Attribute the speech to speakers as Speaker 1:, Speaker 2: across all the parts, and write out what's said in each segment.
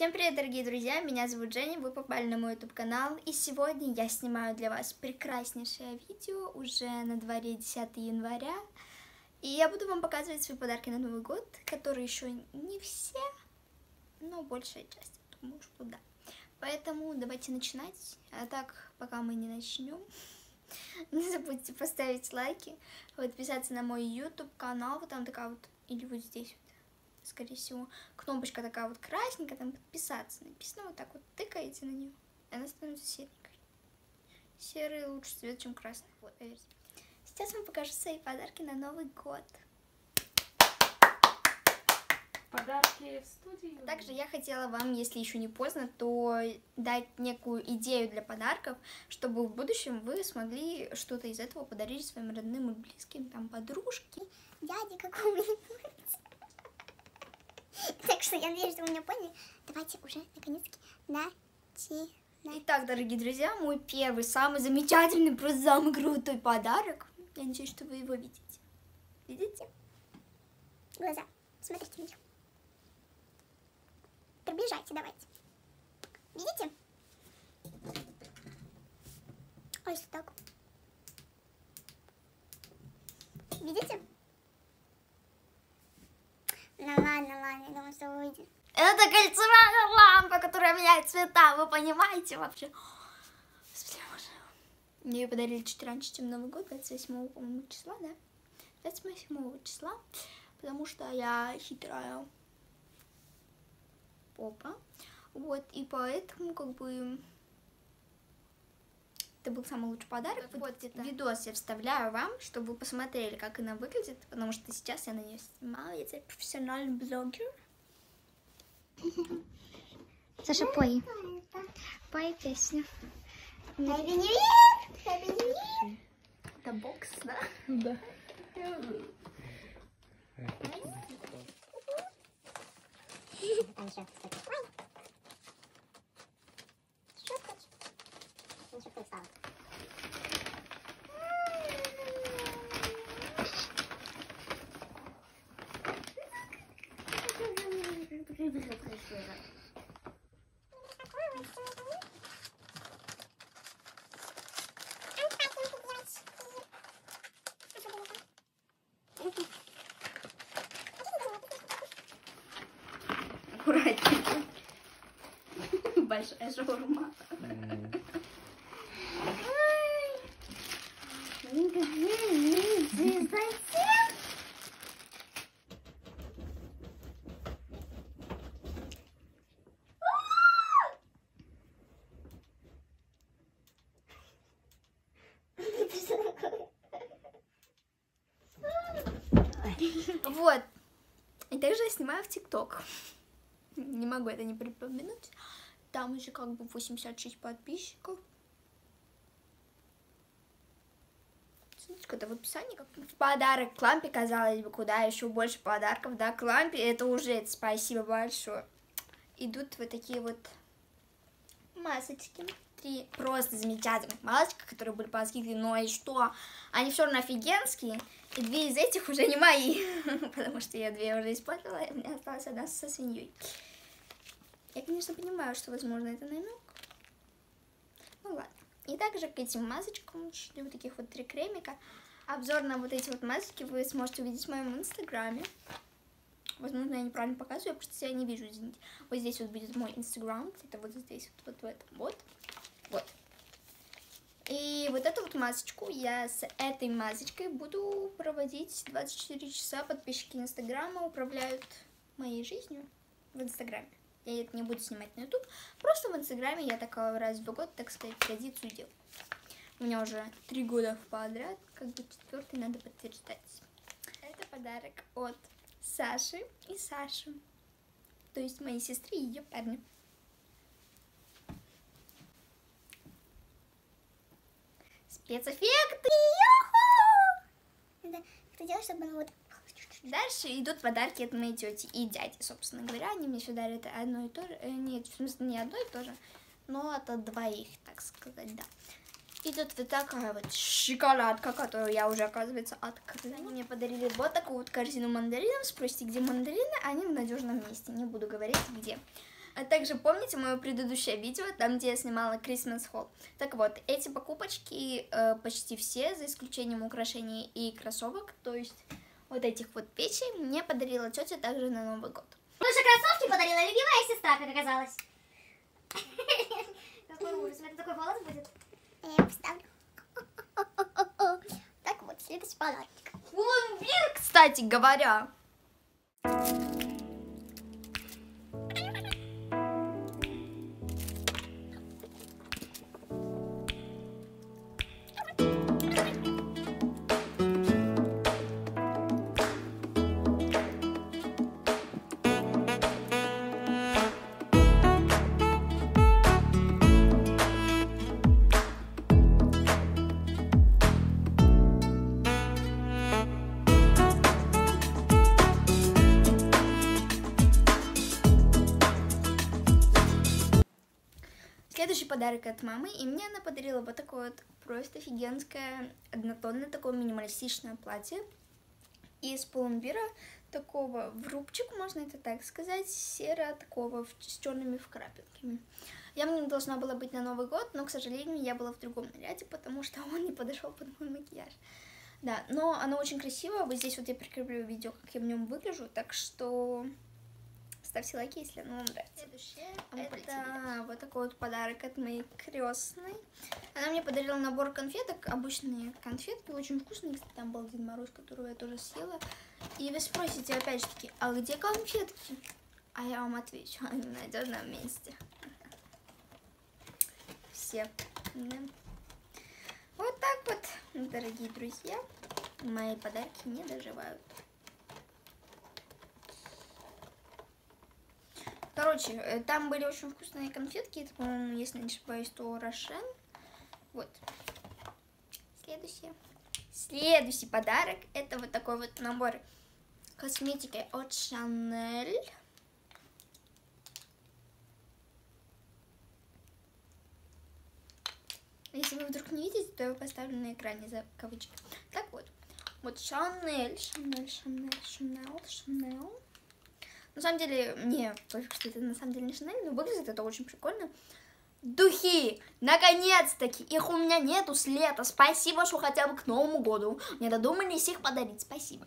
Speaker 1: Всем привет, дорогие друзья! Меня зовут Женя, вы попали на мой YouTube канал, и сегодня я снимаю для вас прекраснейшее видео, уже на дворе 10 января, и я буду вам показывать свои подарки на Новый год, которые еще не все, но большая часть, думаю, что да. Поэтому давайте начинать, а так, пока мы не начнем, не забудьте поставить лайки, подписаться на мой YouTube канал, вот там такая вот, или вот здесь вот скорее всего, кнопочка такая вот красненькая, там подписаться написано, вот так вот тыкаете на нее, и она становится серенькой. Серый лучше цвет, чем красный. Вот, поверьте. Сейчас вам покажу свои подарки на Новый год.
Speaker 2: Подарки в студии.
Speaker 1: Также я хотела вам, если еще не поздно, то дать некую идею для подарков, чтобы в будущем вы смогли что-то из этого подарить своим родным и близким, там, подружке, дяде какому-нибудь.
Speaker 3: Так что я надеюсь, что вы меня поняли. Давайте уже наконец-таки начинать.
Speaker 1: Итак, дорогие друзья, мой первый, самый замечательный, просто самый крутой подарок. Я надеюсь, что вы его видите. Видите?
Speaker 3: Глаза. Смотрите них. Приближайте, давайте. Видите? А если так? Видите? Ладно, ладно, я думаю, что выйдет.
Speaker 1: Это кольцевая лампа, которая меняет цвета, вы понимаете вообще? Мне ее подарили чуть раньше, чем Новый год, 28 по-моему, числа, да? 28 числа, потому что я хитрая попа. Вот, и поэтому, как бы, это был самый лучший подарок. Вот, вот это видос я вставляю вам, чтобы вы посмотрели, как она выглядит, потому что сейчас я на нее снимала, я теперь профессиональный блогер.
Speaker 3: Саша, пой.
Speaker 1: Пой песню. Это бокс, да?
Speaker 2: Да.
Speaker 3: Там еще, кстати. Ой. Не шутка стала.
Speaker 1: Аккуратнее. Большая шаурма. Вот. И также я снимаю в ТикТок. Не могу это не припомянуть. Там уже как бы 86 подписчиков. Ссылочка это в описании. Как в подарок Клампе, казалось бы, куда еще больше подарков, да, Клампе, это уже спасибо большое. Идут вот такие вот масочки. Три просто замечательных масочки, которые были по скидке, но и что? Они все равно офигенские. И две из этих уже не мои, потому что я две уже использовала, и у осталась одна со свиньей. Я, конечно, понимаю, что, возможно, это намек. Ну ладно. И также к этим масочкам вот таких вот три кремика. Обзор на вот эти вот масочки вы сможете увидеть в моем инстаграме. Возможно, я неправильно показываю, я просто себя не вижу, извините. Вот здесь вот будет мой инстаграм, где-то вот здесь, вот, вот в этом, вот. Вот. И вот эту вот масочку, я с этой масочкой буду проводить 24 часа. Подписчики инстаграма управляют моей жизнью в инстаграме. Я это не буду снимать на YouTube. Просто в Инстаграме я такого раз в год, так сказать, традицию делаю. У меня уже три года подряд, как бы четвертый надо подтверждать. Это подарок от Саши и Саши. То есть моей сестры и ее парня. Спецэффекты!
Speaker 3: Надо как-то делать, чтобы оно вот...
Speaker 1: Дальше идут подарки от моей тети и дяди, собственно говоря. Они мне все дарят одно и то же. э, Нет, в смысле, не одно и то же, но это двоих, так сказать, да. И тут вот такая вот шоколадка, которую я уже, оказывается, открыла. Они мне подарили вот такую вот корзину мандаринов. Спросите, где мандарины? Они в надежном месте. Не буду говорить, где. А также помните мое предыдущее видео, там, где я снимала Christmas Haul? Так вот, эти покупочки э, почти все, за исключением украшений и кроссовок, то есть вот этих вот вещей, мне подарила тетя также на Новый год.
Speaker 3: Лучше кроссовки подарила любимая сестра, как оказалось. Какой ужас, это такой голос будет. Я поставлю. Так вот, следующий подарок.
Speaker 1: Пломбир, кстати говоря. Следующий подарок от мамы, и мне она подарила вот такое вот просто офигенское однотонное такое минималистичное платье из пломбира такого в рубчик, можно это так сказать, серо такого с черными вкрапинками. Я в нем должна была быть на Новый год, но, к сожалению, я была в другом наряде, потому что он не подошел под мой макияж. Да, но оно очень красиво. Вот здесь вот я прикреплю видео, как я в нем выгляжу, так что ставьте лайки, если оно вам нравится. Следующее это вот такой вот подарок от моей крестной. Она мне подарила набор конфеток, обычные конфетки, очень вкусные. Кстати, там был Дед Мороз, которого я тоже съела. И вы спросите опять же таки, а где конфетки? А я вам отвечу, они в надежном месте. Все. Да. Вот так вот, дорогие друзья, мои подарки не доживают. Короче, э, там были очень вкусные конфетки. Это, по-моему, если не ошибаюсь, то Рошен. Вот. Следующее. Следующий подарок. Это вот такой вот набор косметики от Шанель. Если вы вдруг не видите, то я поставлю на экране за кавычки. Так вот. Вот Шанель, Шанель, Шанель, Шанель, Шанель. На самом деле, мне пофиг, что это на самом деле не Шанель, но выглядит это очень прикольно. Духи! Наконец-таки! Их у меня нету с лета. Спасибо, что хотя бы к Новому году мне додумались их подарить. Спасибо.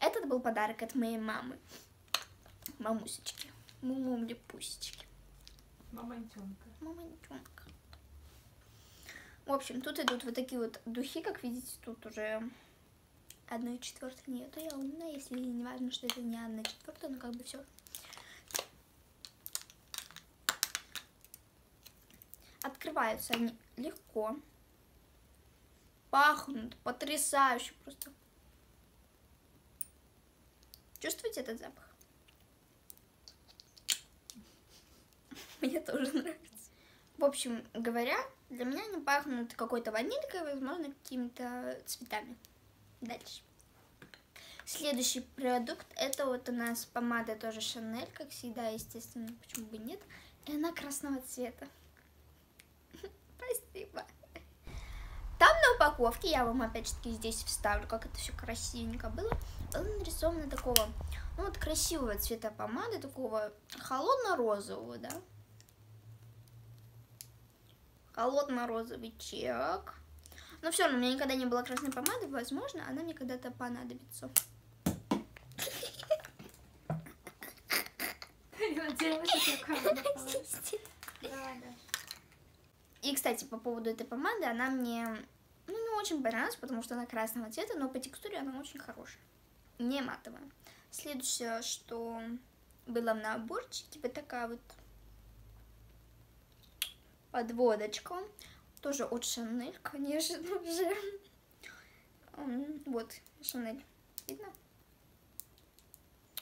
Speaker 1: Этот был подарок от моей мамы. Мамусечки. Мумумли-пусечки.
Speaker 2: Мамонтенка.
Speaker 1: Мамонтенка. В общем, тут идут вот такие вот духи, как видите, тут уже одной четвертой нету. Я умная, если не важно, что это не одна четвертая, но как бы все. Открываются они легко. Пахнут потрясающе просто. Чувствуете этот запах? Мне тоже нравится. В общем говоря, для меня они пахнут какой-то ванилькой, возможно, какими-то цветами. Дальше. Следующий продукт, это вот у нас помада тоже Шанель, как всегда, естественно, почему бы нет. И она красного цвета. Спасибо. Там на упаковке, я вам опять же таки здесь вставлю, как это все красивенько было, было нарисовано такого, ну вот красивого цвета помады, такого холодно-розового, да? Холодно-розовый чек. Но все равно у меня никогда не было красной помады, возможно, она мне когда-то понадобится. И, кстати, по поводу этой помады, она мне ну, не очень понравилась, потому что она красного цвета, но по текстуре она очень хорошая. Не матовая. Следующее, что было в наборчике, вот такая вот подводочка. Тоже от Шанель, конечно же. Вот, Шанель. Видно?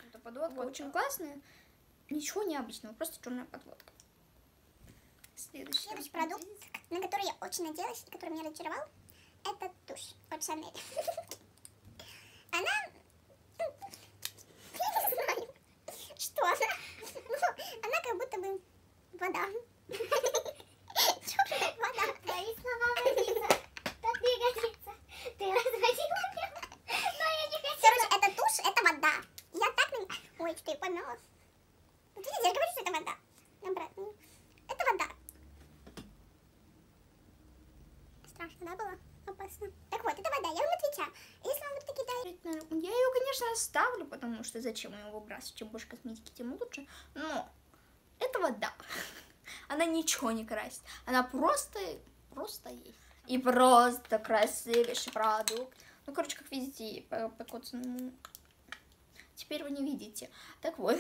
Speaker 1: Эта подводка очень классная. Ничего необычного, просто черная подводка. Следующий.
Speaker 3: Следующий продукт, на который я очень надеялась и который меня разочаровал, это тушь от Шанель. Она... Я не знаю, что она. Ну, Она как будто бы вода. твои слова водиться. Тут не. Ты разводила меня, но я не хотела. Короче, это тушь, это вода. Я так... Ой, ты понос. Вот видите, я говорю, что это вода.
Speaker 1: Ну,
Speaker 3: Обратно. Ну, это вода. Страшно, да, было? Опасно. Так вот, это вода,
Speaker 1: я вам отвечаю. Если вам вот такие да... Я ее, конечно, оставлю, потому что зачем ее выбрасывать? Чем больше косметики, тем лучше. Но это вода. Она ничего не красит. Она просто просто есть. И просто красивейший продукт. Ну, короче, как видите, по, коцаному теперь вы не видите. Так вот,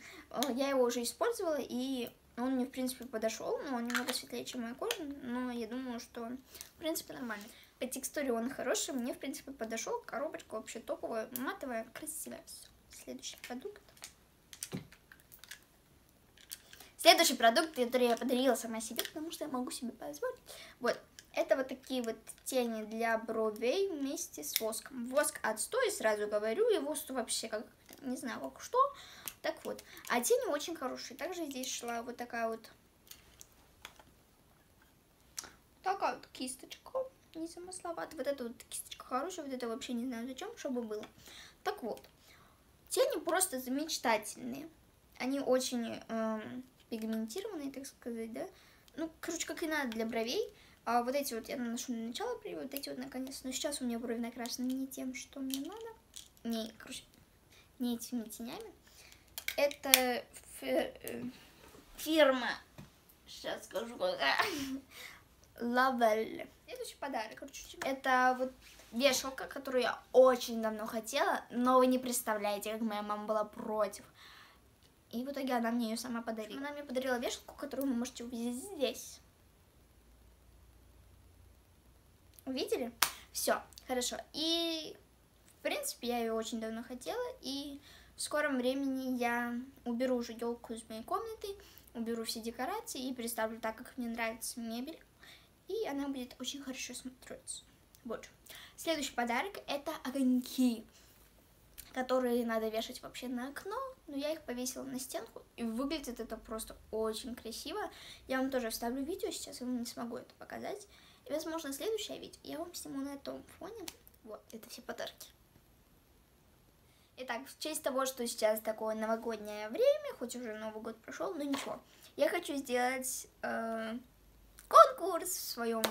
Speaker 1: я его уже использовала, и он мне, в принципе, подошел, но он немного светлее, чем моя кожа, но я думаю, что, в принципе, нормально. По текстуре он хороший, мне, в принципе, подошел. Коробочка вообще топовая, матовая, красивая. Всё. Следующий продукт. Следующий продукт, который я подарила сама себе, потому что я могу себе позволить. Вот, это вот такие вот тени для бровей вместе с воском. Воск отстой, сразу говорю, воск вообще как, не знаю, как что. Так вот, а тени очень хорошие. Также здесь шла вот такая вот, такая вот кисточка, не замысловато. Вот эта вот кисточка хорошая, вот это вообще не знаю зачем, чтобы было. Так вот, тени просто замечательные. Они очень эм, пигментированные, так сказать, да. Ну, короче, как и надо для бровей. А вот эти вот я наношу на начало брови, вот эти вот наконец. Но сейчас у меня брови накрашены не тем, что мне надо. Не, короче, не этими тенями. Это фи- э, фирма. Сейчас скажу. Лавель. Следующий подарок. Короче, это вот вешалка, которую я очень давно хотела, но вы не представляете, как моя мама была против. И в итоге она мне ее сама подарила. Она мне подарила вешалку, которую вы можете увидеть здесь. Увидели? Все, хорошо. И, в принципе, я ее очень давно хотела. И в скором времени я уберу уже елку из моей комнаты, уберу все декорации и переставлю так, как мне нравится мебель. И она будет очень хорошо смотреться. Вот. Следующий подарок это огоньки, которые надо вешать вообще на окно. Но я их повесила на стенку, и выглядит это просто очень красиво. Я вам тоже вставлю видео, сейчас я вам не смогу это показать. И, возможно, следующее видео я вам сниму на том фоне. Вот, это все подарки. Итак, в честь того, что сейчас такое новогоднее время, хоть уже Новый год прошел, но ничего, я хочу сделать э, конкурс в своем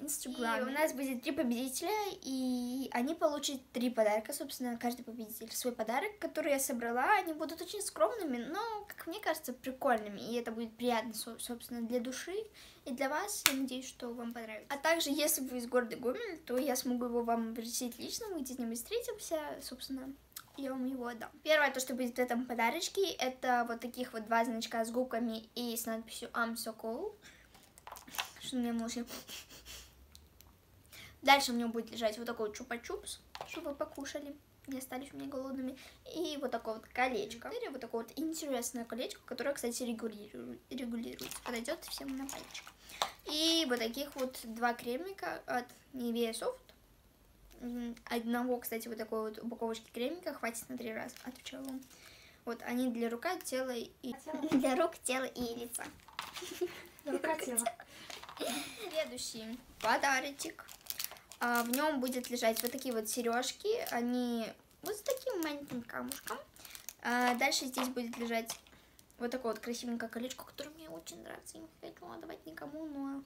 Speaker 1: инстаграме. И у нас будет три победителя, и они получат три подарка, собственно, каждый победитель свой подарок, который я собрала. Они будут очень скромными, но, как мне кажется, прикольными, и это будет приятно, со- собственно, для души и для вас. Я надеюсь, что вам понравится. А также, если вы из города Гомель, то я смогу его вам вручить лично, мы где-нибудь встретимся, собственно, я вам его отдам. Первое, то, что будет в этом подарочке, это вот таких вот два значка с губками и с надписью I'm so cool. Что у меня. Дальше у него будет лежать вот такой вот чупа-чупс, чтобы вы покушали, не остались у меня голодными. И вот такое вот колечко. Или вот такое вот интересное колечко, которое, кстати, регулирует, регулируется. Подойдет всем на пальчик. И вот таких вот два кремика от Nivea Soft. Одного, кстати, вот такой вот упаковочки кремика хватит на три раза. Отвечаю вам. Вот они для рука, тела и... Для рук, тела и лица.
Speaker 2: Рука тело.
Speaker 1: Следующий подарочек. А, в нем будет лежать вот такие вот сережки. Они вот с таким маленьким камушком. А, дальше здесь будет лежать вот такое вот красивенькое колечко, которое мне очень нравится. Я не хочу отдавать никому, но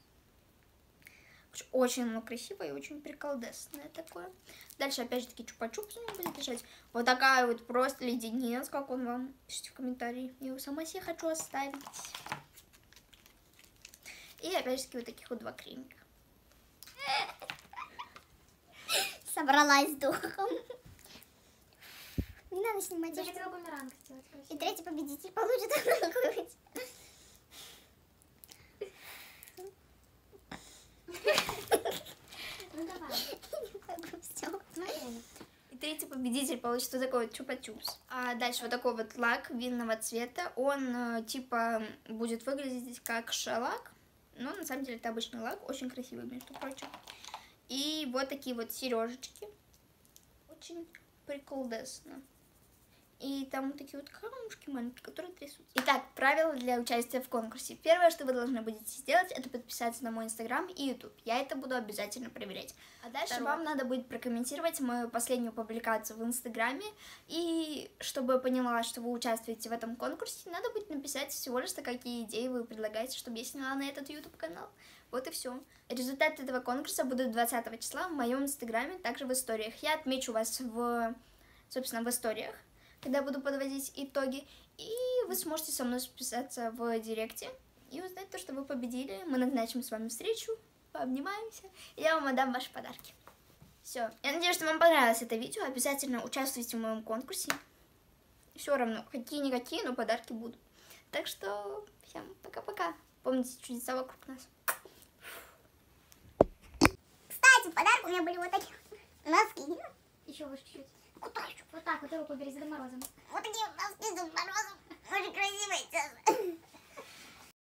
Speaker 1: очень оно красивое и очень приколдесное такое. Дальше опять же таки чупа-чупс у будет лежать. Вот такая вот просто леденец, как он вам. Пишите в комментарии. Я его сама себе хочу оставить. И опять же таки вот таких вот два кремика.
Speaker 3: Собралась с духом. Не надо снимать.
Speaker 2: Я хотела бумеранг сделать.
Speaker 3: И третий победитель получит какую-нибудь.
Speaker 2: Ну давай.
Speaker 3: Все.
Speaker 1: И третий победитель получит вот такой вот чупа-чупс. А дальше вот такой вот лак винного цвета. Он э, типа будет выглядеть как шелак. Но на самом деле это обычный лак. Очень красивый, между прочим. И вот такие вот сережечки. Очень приколдесно. И там вот такие вот камушки маленькие, которые трясутся. Итак, правила для участия в конкурсе. Первое, что вы должны будете сделать, это подписаться на мой инстаграм и ютуб. Я это буду обязательно проверять. А дальше
Speaker 3: Второе.
Speaker 1: вам надо будет прокомментировать мою последнюю публикацию в инстаграме. И чтобы я поняла, что вы участвуете в этом конкурсе, надо будет написать всего лишь-то, какие идеи вы предлагаете, чтобы я сняла на этот YouTube канал. Вот и все. Результаты этого конкурса будут 20 числа в моем инстаграме, также в историях. Я отмечу вас в, собственно, в историях, когда буду подводить итоги. И вы сможете со мной списаться в директе и узнать то, что вы победили. Мы назначим с вами встречу, пообнимаемся, и я вам отдам ваши подарки. Все. Я надеюсь, что вам понравилось это видео. Обязательно участвуйте в моем конкурсе. Все равно, какие-никакие, но подарки будут. Так что всем пока-пока. Помните чудеса вокруг нас.
Speaker 3: Кстати, в подарок у меня были вот такие вот носки.
Speaker 2: Еще выше чуть-чуть.
Speaker 3: Куда еще?
Speaker 2: Вот так вот руку бери Дедом Морозом.
Speaker 3: Вот такие вот носки с Дедом Морозом. Очень красивые, честно.